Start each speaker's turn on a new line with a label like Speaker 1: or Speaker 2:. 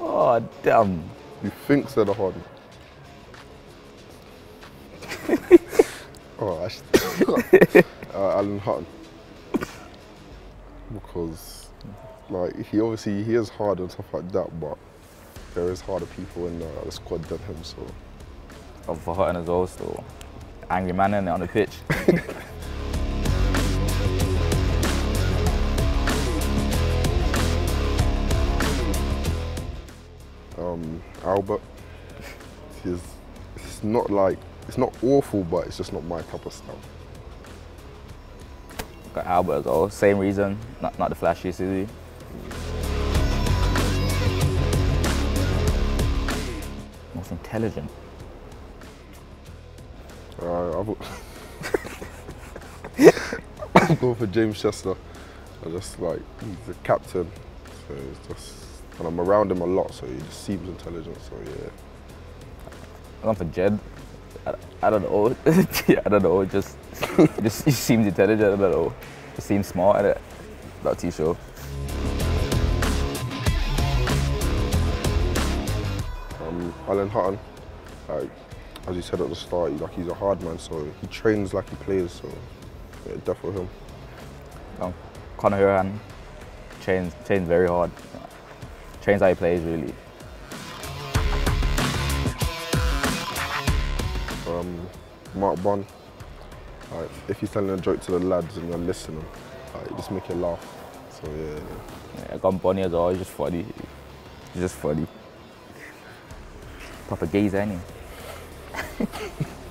Speaker 1: Oh, damn.
Speaker 2: You think they're the hard oh, actually. uh, Alan Hutton. Because, like, he obviously he is hard and stuff like that, but there is harder people in uh, the squad than him, so.
Speaker 1: Oh, for Hutton as well, so angry man in it on the pitch.
Speaker 2: um, Albert. He's, it's not like, it's not awful, but it's just not my type of stuff.
Speaker 1: Got Albert as well, same reason, not, not the is he? Most intelligent.
Speaker 2: Uh, I've, I'm going for James Chester. I just like, he's the captain, so it's just, and I'm around him a lot, so he just seems intelligent, so yeah.
Speaker 1: I'm for Jed. I, I don't know. I don't know. Just, just he seems intelligent. I don't know. He seems smart. I not too sure.
Speaker 2: Um, Alan Hutton, like as you said at the start, he, like he's a hard man, so he trains like he plays. So yeah, definitely him.
Speaker 1: Um, Conor Hourihane trains trains very hard. Trains how he plays really.
Speaker 2: Um, Mark Bunn, like if he's telling a joke to the lads and you're listening, like just make you laugh. So yeah.
Speaker 1: Yeah, I got Bonnie as well. He's just funny. He's just funny. Proper gaze, ain't he?